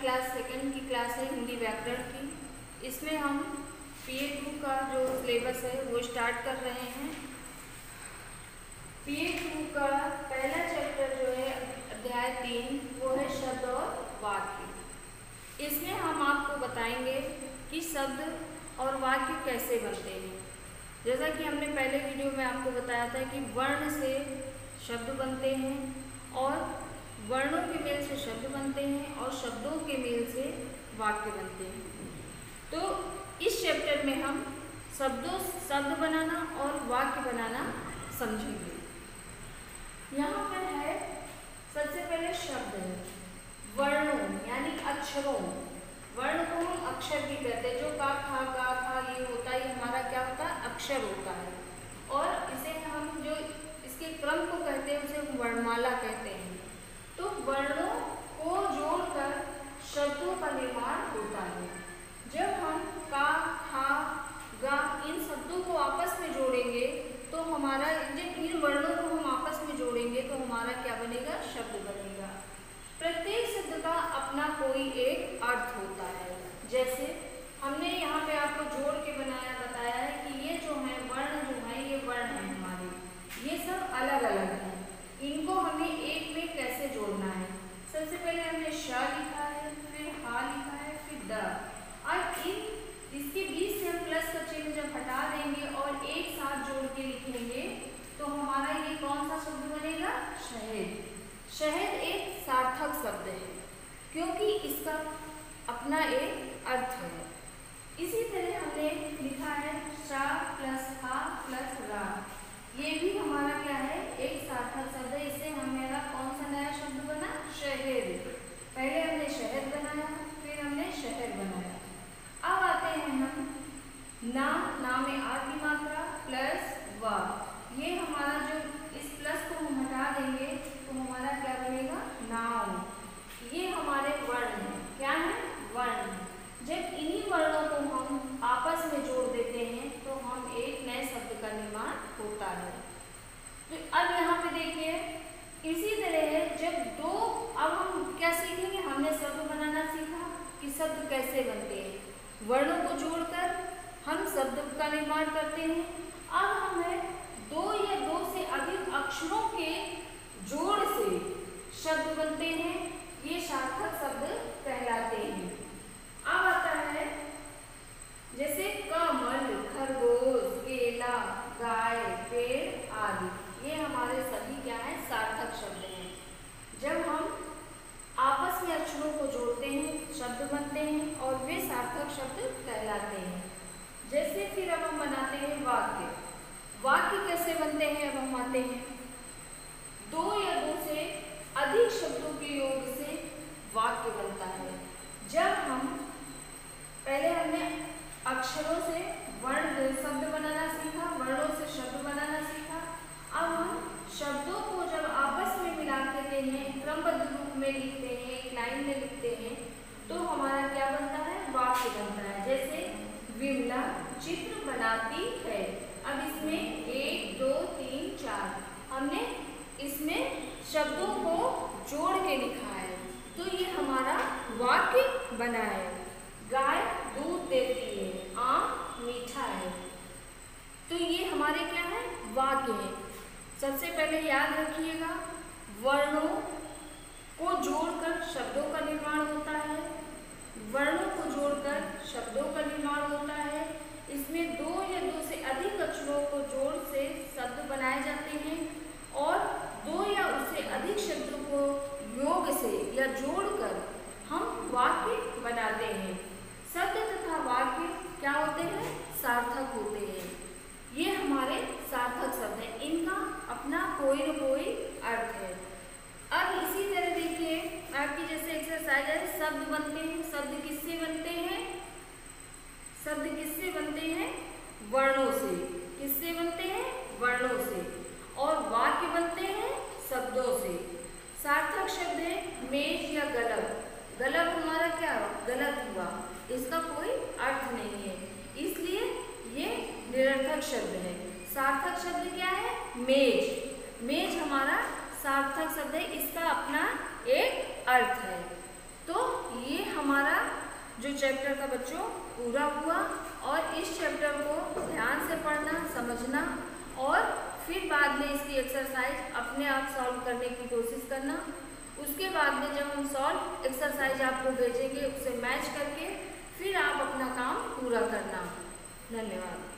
Class second की class है हिंदी व्याकरण की। इसमें हम पी ए टू का जो सिलेबस है, वो स्टार्ट कर रहे हैं। पी ए टू का पहला चैप्टर जो है, अध्याय तीन, वो है शब्द और वाक्य। इसमें हम आपको बताएँगे कि शब्द और वाक्य कैसे बनते हैं। जैसा कि हमने पहले वीडियो में आपको बताया था कि वर्ण से शब्द बनते हैं और वर्णों के मेल से शब्द शब्दों के मेल से वाक्य बनते हैं। तो इस चैप्टर में हम शब्दों, शब्द बनाना और वाक्य बनाना समझेंगे। यहाँ पर है, सबसे पहले शब्द है वर्णों, यानी अक्षरों। वर्ण को हम अक्षर भी कहते हैं, जो का, खा, गा, खा, ये होता है हमारा क्या होता है? अक्षर होता है। और इसे हम जो, इसके क्रम को कहते हैं, उसे हम वर्णमाला कहते हैं। तो वर्णों को जोड़कर शब्दों का निर्माण होता है। जब हम का खा गा इन शब्दों को आपस में जोड़ेंगे तो हमारा जब इन वर्णों को हम आपस में जोड़ेंगे तो हमारा क्या बनेगा? शब्द बनेगा। प्रत्येक शब्द का अपना कोई एक अर्थ होता है। जैसे हमने यहाँ पे आपको जोड़ के बनाया, बताया है कि ये जो है वर्ण जो है ये वर्ण है हमारे ये सब अलग अलग हैं इनको हमें एक में कैसे जोड़ना है सबसे पहले हमने श लिखा है फिर हा लिखा है फिर तो शब्द बनेगा? शहद। शहद एक सार्थक शब्द है, क्योंकि इसका अपना एक अर्थ है। इसी तरह हमने लिखा है शा प्लस हा प्लस रा। ये भी हमारा क्या है एक सार्थक शब्द है इससे हमारा कौन सा नया शब्द बना शहर पहले हमने शहर बनाया फिर हमने शहर बनाया अब आते हैं हम ना ना में आ की मात्रा प्लस वा ये हमारा जो इस प्लस को हम हटा देंगे तो हमारा क्या बनेगा नाव ये हमारे वर्ण हैं क्या है वर्ण जब इन्हीं वर्णों को हम आपस में जोड़ देते हैं तो हम एक नए शब्द का निर्माण होता है तो अब यहाँ पे देखिए इसी तरह जब दो, अब हम क्या सीखेंगे? हमने शब्द बनाना सीखा कि शब्द कैसे बनते हैं। वर्णों को जोड़कर हम शब्द का निर्माण करते हैं। अब हमें दो या दो से अधिक अक्षरों के जोड़ से शब्द बनते हैं। ये सार्थक शब्द कहलाते हैं अब आता है जैसे कमल खरगोश केला गाय पेड़ आदि ये हमारे सभी क्या है सार्थक शब्द हैं जब हम आपस में अक्षरों को जोड़ते हैं शब्द बनते हैं और वे सार्थक शब्द कहलाते हैं जैसे फिर अब हम बनाते हैं वाक्य। वाक्य कैसे बनते हैं अब हम आते हैं? दो या दो से अधिक शब्दों के योग से वाक्य बनता है। जब हम पहले हमने अक्षरों से वर्ण शब्द बनाना सीखा, वर्णों से शब्द बनाना सीखा। अब हम शब्दों को जब आपस में मिला देते हैं, क्रमबद्ध रूप में लिखते हैं, एक लाइन में लिखते हैं तो हमारा क्या बनता है? वाक्य बनता है। जैसे विमला चित्र बनाती है। अब इसमें एक, दो, तीन, चार। हमने इसमें शब्दों को जोड़ के लिखा है। तो ये हमारा वाक्य बना है गाय दूध देती है, आम मीठा है। तो ये हमारे क्या है? वाक्य है। सबसे पहले याद रखिएगा, वर्णों को जोड़कर शब्दों का निर्माण होता है वर्णों को जोड़कर शब्दों का निर्माण होता है इसमें दो या दो से अधिक अक्षरों को जोड़ से शब्द बनाए जाते हैं और दो या उससे अधिक शब्दों को योग से या जोड़कर हम वाक्य बनाते हैं शब्द तथा वाक्य क्या होते हैं सार्थक होते हैं ये हमारे सार्थक शब्द हैं इनका अपना कोई न कोई अर्थ है अब इसी तरह देखिए आपकी जैसे एक्सरसाइज है शब्द बनते हैं, शब्द किससे बनते हैं? शब्द किससे बनते हैं? वर्णों से। किससे बनते हैं? वर्णों से। और वाक्य बनते हैं? शब्दों से। सार्थक शब्द है मेष या गलत गलत हमारा क्या गलत हुआ। इसका कोई अर्थ नहीं है। इसलिए ये निरर्थक शब्द है। सार्थक शब्द क्या है? मेज मेज हमारा सार्थक शब्द है। इसका अपना एक अर्थ है। तो ये हमारा जो चैप्टर का बच्चों, पूरा हुआ और इस चैप्टर को ध्यान से पढ़ना, समझना और फिर बाद में इसकी एक्सरसाइज अपने आप सॉल्व करने की कोशिश करना। उसके बाद में जब हम सॉल्व एक्सरसाइज आपको भेजेंगे, उसे मैच करके फिर आप अपना काम पूरा करना। धन्यवाद।